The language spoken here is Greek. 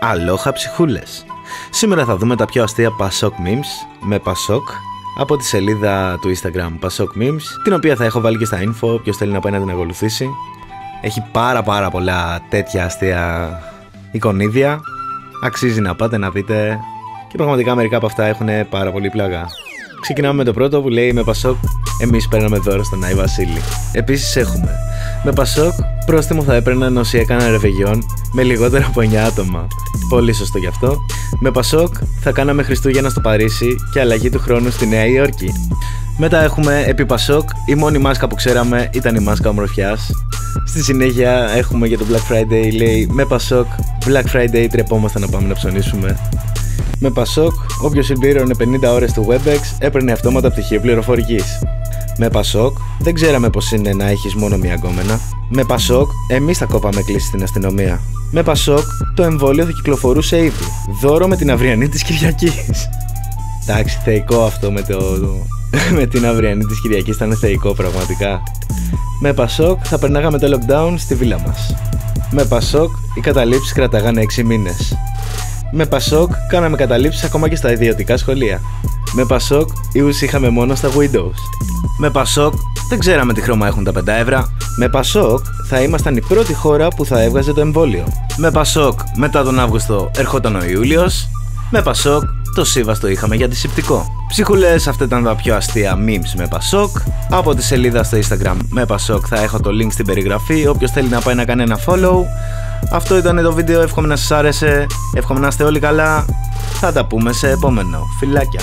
Αλόχα ψυχούλες. Σήμερα θα δούμε τα πιο αστεία Pasok memes με Pasok από τη σελίδα του Instagram Pasok memes, την οποία θα έχω βάλει και στα info, ποιος θέλει να πάει να την ακολουθήσει. Έχει πάρα πάρα πολλά τέτοια αστεία εικονίδια. Αξίζει να πάτε να δείτε και πραγματικά μερικά από αυτά έχουν πάρα πολύ πλάγα. Ξεκινάμε με το πρώτο που λέει με Πασόκ εμείς παίρναμε δώρο στον Άι Βασίλη. Επίσης έχουμε με Πασόκ πρόστιμο θα έπαιρναν όσοι έκαναν ρεβεγιόν με λιγότερο από 9 άτομα. Πολύ σωστό γι' αυτό. Με Πασόκ θα κάναμε Χριστούγεννα στο Παρίσι και αλλαγή του χρόνου στη Νέα Υόρκη. Μετά έχουμε επί Πασόκ, η μόνη μάσκα που ξέραμε ήταν η μάσκα ομορφιάς. Στη συνέχεια έχουμε για το Black Friday λέει με Πασόκ Black Friday τρεπόμαστε να πάμε να ψωνίσουμε. Με Πασόκ, όποιος συμπλήρωνε 50 ώρες του WebEx έπαιρνε αυτόματα πτυχίο πληροφορικής. Με Πασόκ, δεν ξέραμε πώ είναι να έχεις μόνο μία γκόμενα. Με Πασόκ, εμείς θα κόπαμε κλείσει στην αστυνομία. Με Πασόκ, το εμβόλιο θα κυκλοφορούσε ήδη. Δώρο με την αυριανή της Κυριακής. Εντάξει, θεϊκό αυτό με, το... με την αυριανή της Κυριακής ήταν θεϊκό πραγματικά. Με Πασόκ θα περνάγαμε το lockdown στη βίλα μας. Με Πασόκ οι καταλήψεις κρατάγανε 6 μήνες. Με Πασόκ κάναμε καταλήψεις ακόμα και στα ιδιωτικά σχολεία. Με Πασόκ ίους είχαμε μόνο στα Windows. Με Πασόκ δεν ξέραμε τι χρώμα έχουν τα 5 ευρώ. Με Πασόκ θα ήμασταν η πρώτη χώρα που θα έβγαζε το εμβόλιο. Με Πασόκ μετά τον Αύγουστο ερχόταν ο Ιούλιος. Με Πασόκ το σύμβαστο είχαμε για αντισηπτικό. Ψυχουλές, αυτά ήταν τα πιο αστεία memes με Πασόκ. Από τη σελίδα στο Instagram με Πασόκ θα έχω το link στην περιγραφή. Όποιος θέλει να πάει να κάνει ένα follow. Αυτό ήταν το βίντεο, εύχομαι να σας άρεσε, εύχομαι να είστε όλοι καλά. Θα τα πούμε σε επόμενο. Φιλάκια.